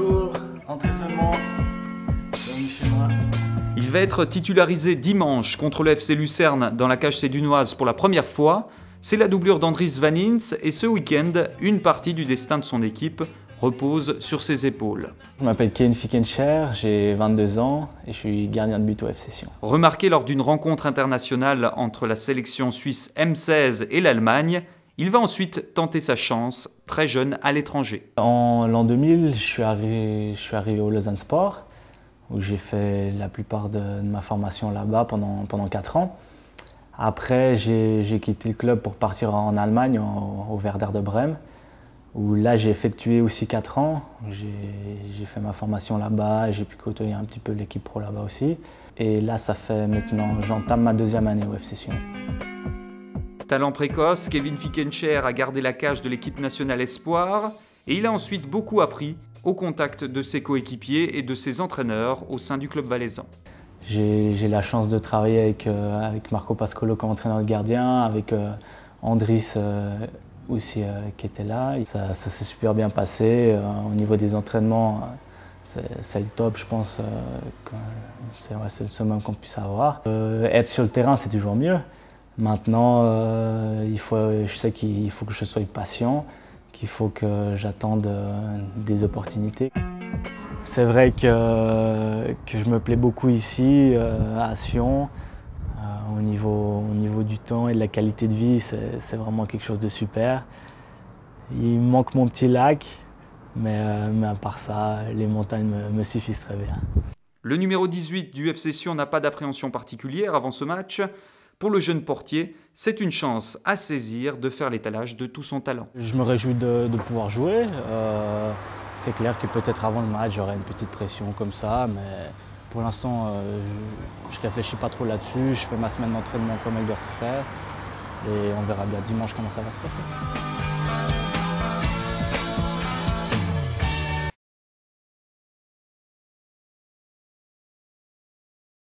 l'entraînement. Bienvenue chez moi. Il va être titularisé dimanche contre le FC Lucerne dans la cage sédunoise pour la première fois. C'est la doublure d'Andris Vanins et ce week-end, une partie du destin de son équipe repose sur ses épaules. Je m'appelle Ken Fickencher, j'ai 22 ans et je suis gardien de but au FC Sion. Remarqué lors d'une rencontre internationale entre la sélection suisse M16 et l'Allemagne, il va ensuite tenter sa chance, très jeune, à l'étranger. En l'an 2000, je suis, arrivé, au Lausanne Sport, où j'ai fait la plupart de, ma formation là-bas pendant, pendant 4 ans. Après, j'ai quitté le club pour partir en Allemagne, au, au de Brême, où là j'ai effectué aussi 4 ans. J'ai fait ma formation là-bas, j'ai pu côtoyer un petit peu l'équipe pro là-bas aussi. Et là, ça fait maintenant, j'entame ma deuxième année au FC Sion. Talent précoce, Kevin Fickencher a gardé la cage de l'équipe nationale Espoir et il a ensuite beaucoup appris au contact de ses coéquipiers et de ses entraîneurs au sein du club valaisan. J'ai la chance de travailler avec, euh, avec Marco Pascolo comme entraîneur de gardien, avec euh, Andris euh, aussi qui était là. Ça, ça s'est super bien passé. au niveau des entraînements, c'est le top, je pense. c'est le summum qu'on puisse avoir. être sur le terrain, c'est toujours mieux. Maintenant, euh, il faut, je sais qu'il faut que je sois patient, qu'il faut que j'attende euh, des opportunités. C'est vrai que, que, je me plais beaucoup ici, euh, à Sion. au, niveau, au niveau du temps et de la qualité de vie, c'est vraiment quelque chose de super. Il manque mon petit lac, mais, mais à part ça, les montagnes me, me suffisent très bien. Le numéro 18 du FC Sion n'a pas d'appréhension particulière avant ce match. Pour le jeune portier, c'est une chance à saisir de faire l'étalage de tout son talent. Je me réjouis de, pouvoir jouer. Euh, c'est clair que peut-être avant le match, j'aurai une petite pression comme ça, mais pour l'instant, euh, je ne réfléchis pas trop là-dessus. Je fais ma semaine d'entraînement comme elle doit se faire et on verra bien dimanche comment ça va se passer.